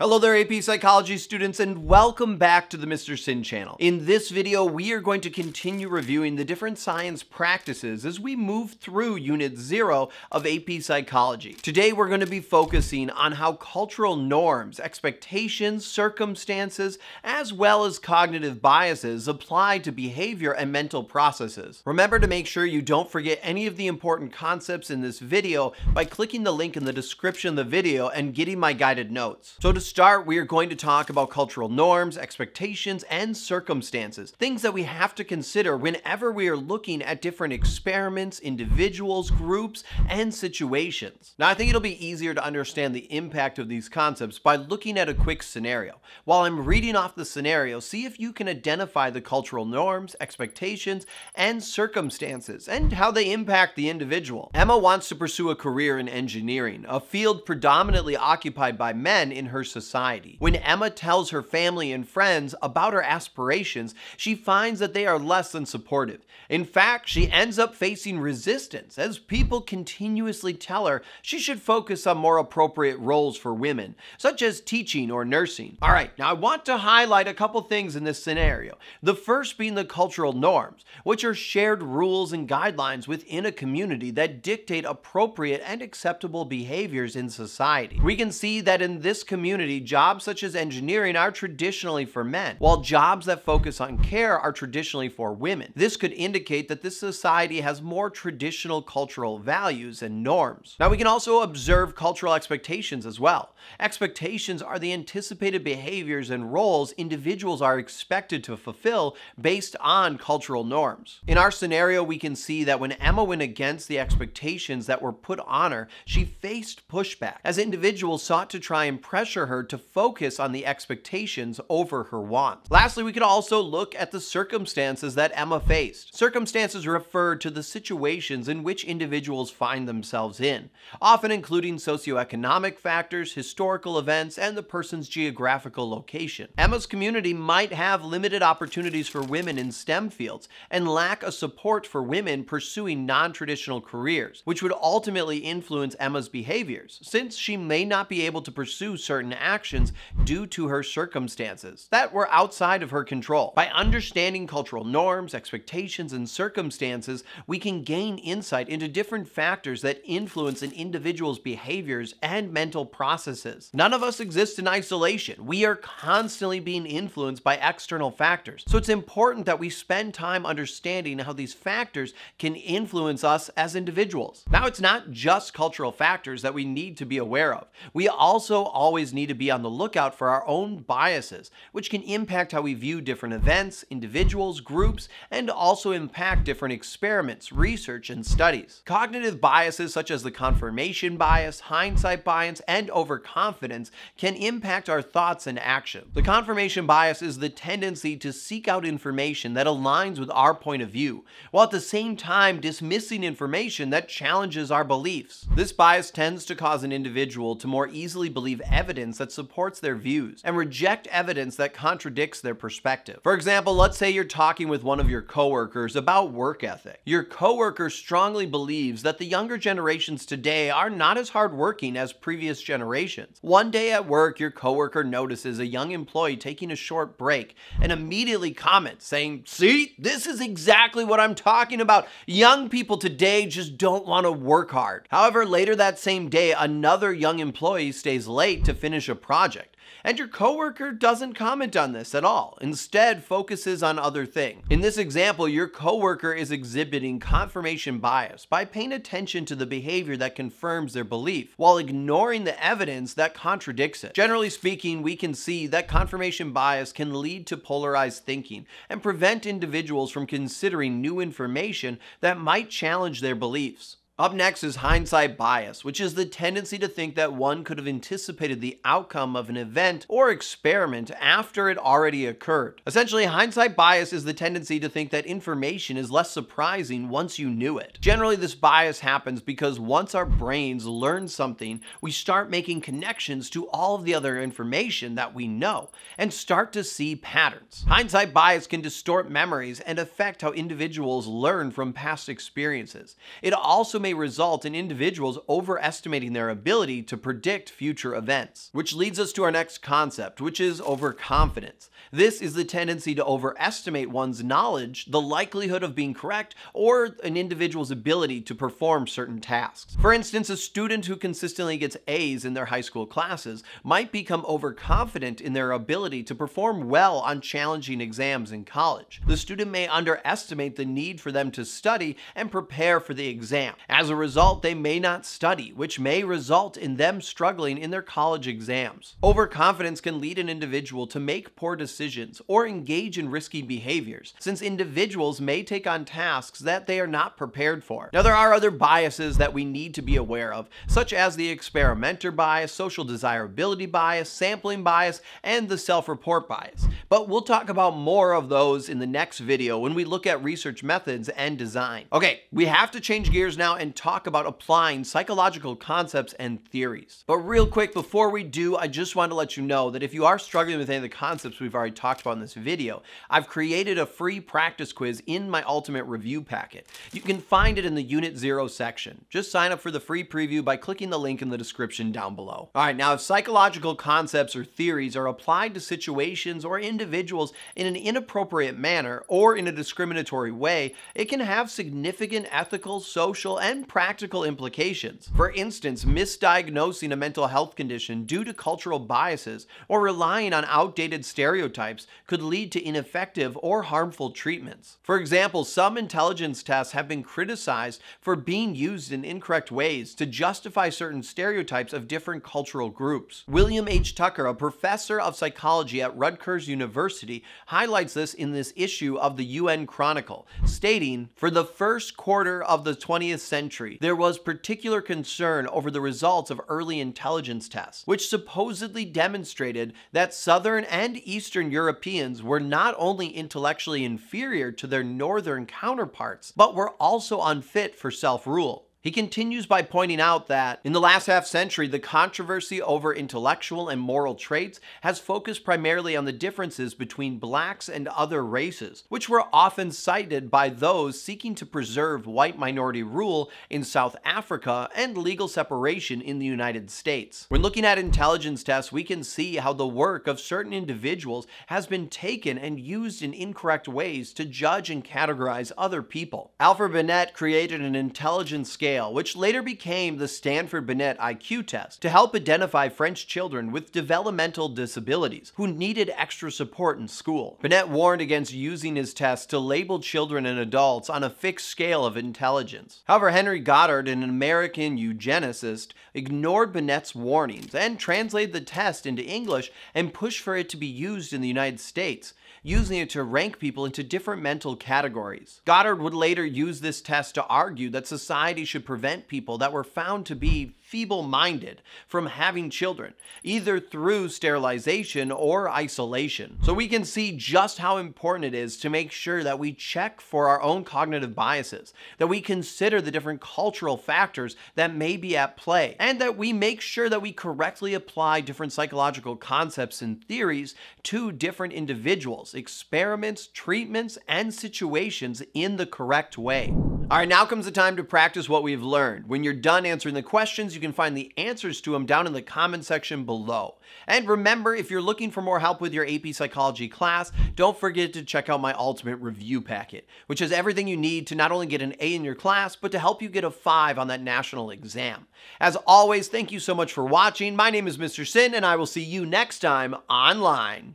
Hello there AP Psychology students and welcome back to the Mr. Sinn channel. In this video, we are going to continue reviewing the different science practices as we move through Unit 0 of AP Psychology. Today, we're going to be focusing on how cultural norms, expectations, circumstances, as well as cognitive biases apply to behavior and mental processes. Remember to make sure you don't forget any of the important concepts in this video by clicking the link in the description of the video and getting my guided notes. So to start, we are going to talk about cultural norms, expectations, and circumstances, things that we have to consider whenever we are looking at different experiments, individuals, groups, and situations. Now, I think it'll be easier to understand the impact of these concepts by looking at a quick scenario. While I'm reading off the scenario, see if you can identify the cultural norms, expectations, and circumstances, and how they impact the individual. Emma wants to pursue a career in engineering, a field predominantly occupied by men in her society society. When Emma tells her family and friends about her aspirations, she finds that they are less than supportive. In fact, she ends up facing resistance as people continuously tell her she should focus on more appropriate roles for women, such as teaching or nursing. All right, now I want to highlight a couple things in this scenario. The first being the cultural norms, which are shared rules and guidelines within a community that dictate appropriate and acceptable behaviors in society. We can see that in this community, jobs such as engineering are traditionally for men, while jobs that focus on care are traditionally for women. This could indicate that this society has more traditional cultural values and norms. Now, we can also observe cultural expectations as well. Expectations are the anticipated behaviors and roles individuals are expected to fulfill based on cultural norms. In our scenario, we can see that when Emma went against the expectations that were put on her, she faced pushback as individuals sought to try and pressure her to focus on the expectations over her wants. Lastly, we could also look at the circumstances that Emma faced. Circumstances refer to the situations in which individuals find themselves in, often including socioeconomic factors, historical events, and the person's geographical location. Emma's community might have limited opportunities for women in STEM fields and lack a support for women pursuing non-traditional careers, which would ultimately influence Emma's behaviors, since she may not be able to pursue certain actions due to her circumstances that were outside of her control. By understanding cultural norms, expectations, and circumstances, we can gain insight into different factors that influence an individual's behaviors and mental processes. None of us exist in isolation. We are constantly being influenced by external factors. So it's important that we spend time understanding how these factors can influence us as individuals. Now, it's not just cultural factors that we need to be aware of. We also always need to be on the lookout for our own biases, which can impact how we view different events, individuals, groups, and also impact different experiments, research, and studies. Cognitive biases such as the confirmation bias, hindsight bias, and overconfidence can impact our thoughts and actions. The confirmation bias is the tendency to seek out information that aligns with our point of view, while at the same time dismissing information that challenges our beliefs. This bias tends to cause an individual to more easily believe evidence that supports their views and reject evidence that contradicts their perspective. For example, let's say you're talking with one of your coworkers about work ethic. Your coworker strongly believes that the younger generations today are not as hardworking as previous generations. One day at work, your coworker notices a young employee taking a short break and immediately comments saying, see, this is exactly what I'm talking about. Young people today just don't want to work hard. However, later that same day, another young employee stays late to finish a project and your coworker doesn't comment on this at all, instead focuses on other things. In this example, your coworker is exhibiting confirmation bias by paying attention to the behavior that confirms their belief, while ignoring the evidence that contradicts it. Generally speaking, we can see that confirmation bias can lead to polarized thinking and prevent individuals from considering new information that might challenge their beliefs. Up next is hindsight bias, which is the tendency to think that one could have anticipated the outcome of an event or experiment after it already occurred. Essentially, hindsight bias is the tendency to think that information is less surprising once you knew it. Generally, this bias happens because once our brains learn something, we start making connections to all of the other information that we know and start to see patterns. Hindsight bias can distort memories and affect how individuals learn from past experiences. It also may may result in individuals overestimating their ability to predict future events. Which leads us to our next concept, which is overconfidence. This is the tendency to overestimate one's knowledge, the likelihood of being correct, or an individual's ability to perform certain tasks. For instance, a student who consistently gets A's in their high school classes might become overconfident in their ability to perform well on challenging exams in college. The student may underestimate the need for them to study and prepare for the exam. As a result, they may not study, which may result in them struggling in their college exams. Overconfidence can lead an individual to make poor decisions or engage in risky behaviors, since individuals may take on tasks that they are not prepared for. Now, there are other biases that we need to be aware of, such as the experimenter bias, social desirability bias, sampling bias, and the self-report bias. But we'll talk about more of those in the next video when we look at research methods and design. Okay, we have to change gears now and talk about applying psychological concepts and theories. But real quick, before we do, I just want to let you know that if you are struggling with any of the concepts we've already talked about in this video, I've created a free practice quiz in my ultimate review packet. You can find it in the Unit Zero section. Just sign up for the free preview by clicking the link in the description down below. All right, now if psychological concepts or theories are applied to situations or individuals in an inappropriate manner or in a discriminatory way, it can have significant ethical, social, and practical implications. For instance, misdiagnosing a mental health condition due to cultural biases or relying on outdated stereotypes could lead to ineffective or harmful treatments. For example, some intelligence tests have been criticized for being used in incorrect ways to justify certain stereotypes of different cultural groups. William H. Tucker, a professor of psychology at Rutgers University, highlights this in this issue of the UN Chronicle, stating, For the first quarter of the 20th century, there was particular concern over the results of early intelligence tests, which supposedly demonstrated that Southern and Eastern Europeans were not only intellectually inferior to their Northern counterparts, but were also unfit for self-rule. He continues by pointing out that in the last half century, the controversy over intellectual and moral traits has focused primarily on the differences between blacks and other races, which were often cited by those seeking to preserve white minority rule in South Africa and legal separation in the United States. When looking at intelligence tests, we can see how the work of certain individuals has been taken and used in incorrect ways to judge and categorize other people. Alfred Binet created an intelligence scale scale, which later became the Stanford Binet IQ test, to help identify French children with developmental disabilities who needed extra support in school. Binet warned against using his test to label children and adults on a fixed scale of intelligence. However, Henry Goddard, an American eugenicist, ignored Binet's warnings and translated the test into English and pushed for it to be used in the United States using it to rank people into different mental categories. Goddard would later use this test to argue that society should prevent people that were found to be feeble minded from having children, either through sterilization or isolation. So we can see just how important it is to make sure that we check for our own cognitive biases, that we consider the different cultural factors that may be at play, and that we make sure that we correctly apply different psychological concepts and theories to different individuals, experiments, treatments, and situations in the correct way. All right, now comes the time to practice what we've learned. When you're done answering the questions, you can find the answers to them down in the comment section below. And remember, if you're looking for more help with your AP Psychology class, don't forget to check out my Ultimate Review Packet, which has everything you need to not only get an A in your class, but to help you get a 5 on that national exam. As always, thank you so much for watching. My name is Mr. Sinn, and I will see you next time online.